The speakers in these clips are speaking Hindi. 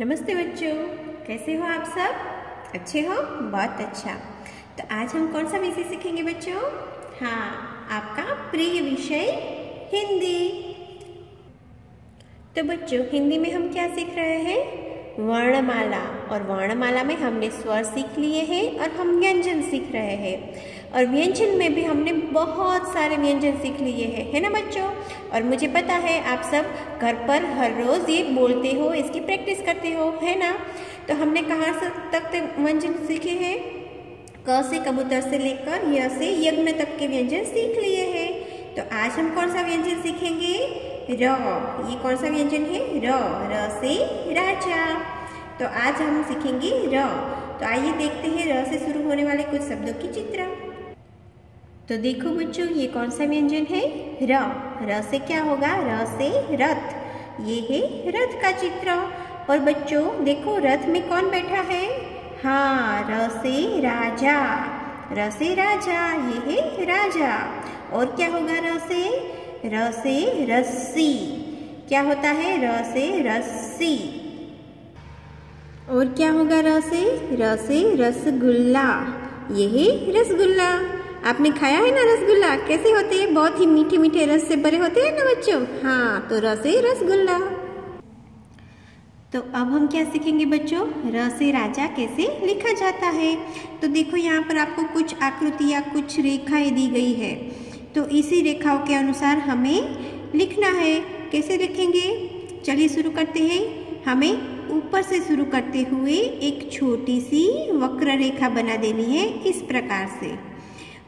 नमस्ते बच्चों, कैसे हो आप सब? अच्छे हो? बहुत अच्छा। तो आज हम कौन सा विषय सीखेंगे बच्चों? हाँ आपका प्रिय विषय हिंदी। तो बच्चों, हिंदी में हम क्या सीख रहे हैं? वर्णमाला। और वर्णमाला में हमने स्वर सीख लिए हैं और हम व्यंजन सीख रहे हैं। और व्यंजन में भी हमने बहुत सारे व्यंजन सीख लिए हैं। है ना बच्चों? और मुझे पता है आप सब घर पर हर रोज़ ये बोलते हो, इसकी प्रैक्टिस करते हो, है ना? तो हमने कहाँ से तक व्यंजन सीखे हैं? क से कबूतर से लेकर य से यज्ञ तक के व्यंजन सीख लिए हैं। तो आज हम कौन सा व्यंजन सीखेंगे? र। ये कौन सा व्यंजन है? र। र से राजा। तो आज हम सीखेंगे र। तो आइए देखते हैं र से शुरू होने वाले कुछ शब्दों की चित्र तो देखो बच्चों, ये कौन सा व्यंजन है? र। र से क्या होगा? र से रथ। ये है रथ का चित्र और बच्चों, देखो रथ में कौन बैठा है? हाँ र से राजा। र से राजा, ये है राजा। और क्या होगा र से? र से रस्सी। क्या होता है? र से रस्सी। और क्या होगा र से से रसगुल्ला। ये है रसगुल्ला। आपने खाया है ना रसगुल्ला? कैसे होते हैं? बहुत ही मीठे मीठे रस से भरे होते हैं ना बच्चों? हाँ तो रस रसगुल्ला। तो अब हम क्या सीखेंगे बच्चों? र से राजा कैसे लिखा जाता है? तो देखो यहाँ पर आपको कुछ आकृति या कुछ रेखाएँ दी गई है। तो इसी रेखाओं के अनुसार हमें लिखना है। कैसे लिखेंगे? चलिए शुरू करते हैं। हमें ऊपर से शुरू करते हुए एक छोटी सी वक्र रेखा बना देनी है इस प्रकार से।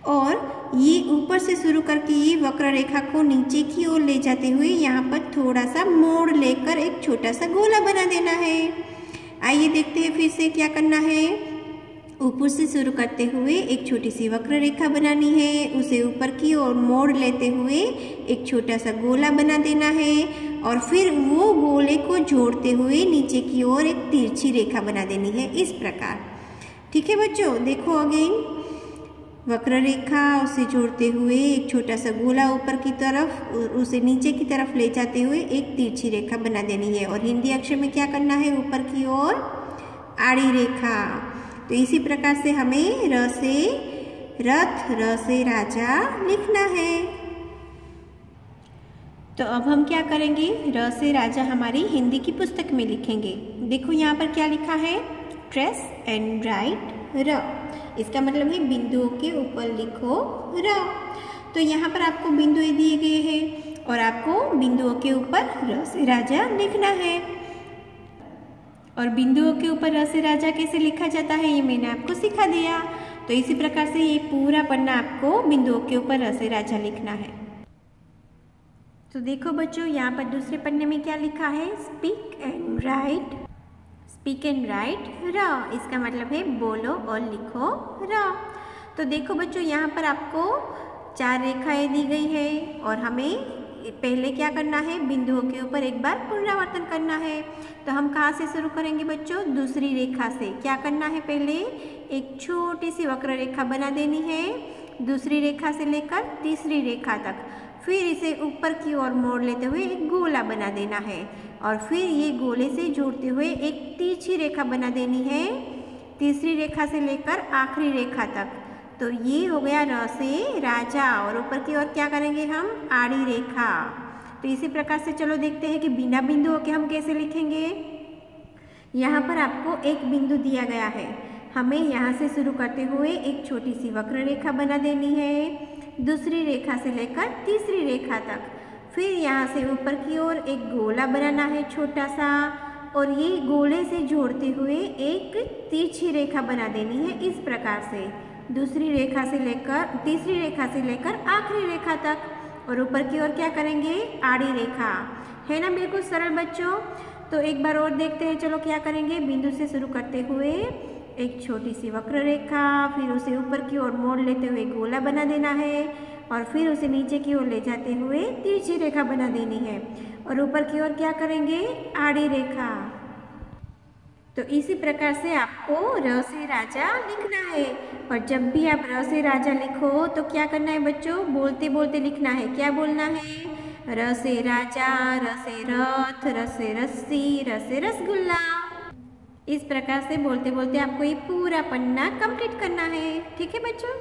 और ये ऊपर से शुरू करके ये वक्र रेखा को नीचे की ओर ले जाते हुए यहाँ पर थोड़ा सा मोड़ लेकर एक छोटा सा गोला बना देना है। आइए देखते हैं फिर से क्या करना है। ऊपर से शुरू करते हुए एक छोटी सी वक्र रेखा बनानी है। उसे ऊपर की ओर मोड़ लेते हुए एक छोटा सा गोला बना देना है और फिर वो गोले को जोड़ते हुए नीचे की ओर एक तिरछी रेखा बना देनी है इस प्रकार। ठीक है बच्चों, देखो अगेन। वक्र रेखा उसे जोड़ते हुए एक छोटा सा गोला ऊपर की तरफ़ उसे नीचे की तरफ़ ले जाते हुए एक तिरछी रेखा बना देनी है। और हिंदी अक्षर में क्या करना है? ऊपर की ओर आड़ी रेखा। तो इसी प्रकार से हमें र से रथ, र से राजा लिखना है। तो अब हम क्या करेंगे? र से राजा हमारी हिंदी की पुस्तक में लिखेंगे। देखो यहाँ पर क्या लिखा है? ट्रेस एंड राइट र। इसका मतलब है बिंदुओं के ऊपर लिखो र। तो यहाँ पर आपको बिंदु दिए गए हैं और आपको बिंदुओं के ऊपर र से राजा लिखना है। और बिंदुओं के ऊपर र से राजा कैसे लिखा जाता है, ये मैंने आपको सिखा दिया। तो इसी प्रकार से ये पूरा पन्ना आपको बिंदुओं के ऊपर र से राजा लिखना है। तो देखो बच्चों, यहाँ पर दूसरे पन्ने में क्या लिखा है? Speak and write speak and write र। इसका मतलब है बोलो और लिखो, र। तो देखो बच्चों, यहाँ पर आपको चार रेखाएँ दी गई है और हमें पहले क्या करना है? बिंदुओं के ऊपर एक बार पुनरावर्तन करना है। तो हम कहाँ से शुरू करेंगे बच्चों? दूसरी रेखा से। क्या करना है पहले? एक छोटी सी वक्र रेखा बना देनी है। दूसरी रेखा से लेकर तीसरी रेखा तक। फिर इसे ऊपर की ओर मोड़ लेते हुए एक गोला बना देना है। और फिर ये गोले से जोड़ते हुए एक तीछी रेखा बना देनी है। तीसरी रेखा से लेकर आखिरी रेखा तक। तो ये हो गया र से राजा और ऊपर की ओर क्या करेंगे हम? आड़ी रेखा। तो इसी प्रकार से चलो देखते हैं कि बिना बिंदुओं के हम कैसे लिखेंगे। यहाँ पर आपको एक बिंदु दिया गया है। हमें यहाँ से शुरू करते हुए एक छोटी सी वक्र रेखा बना देनी है। दूसरी रेखा से लेकर तीसरी रेखा तक। फिर यहाँ से ऊपर की ओर एक गोला बनाना है छोटा सा। और ये गोले से जोड़ते हुए एक तिरछी रेखा बना देनी है इस प्रकार से। दूसरी रेखा से लेकर, तीसरी रेखा से लेकर आखिरी रेखा तक। और ऊपर की ओर क्या करेंगे? आड़ी रेखा। है ना बिल्कुल सरल बच्चों? तो एक बार और देखते हैं, चलो क्या करेंगे? बिंदु से शुरू करते हुए एक छोटी सी वक्र रेखा, फिर उसे ऊपर की ओर मोड़ लेते हुए गोला बना देना है, और फिर उसे नीचे की ओर ले जाते हुए तिरछी रेखा बना देनी है। और ऊपर की ओर क्या करेंगे? आड़ी रेखा। तो इसी प्रकार से आपको र से राजा लिखना है। और जब भी आप र से राजा लिखो तो क्या करना है बच्चों? बोलते बोलते लिखना है। क्या बोलना है? र से राजा र से रथ र से रस्सी र से रसगुल्ला। इस प्रकार से बोलते बोलते आपको ये पूरा पन्ना कंप्लीट करना है। ठीक है बच्चों?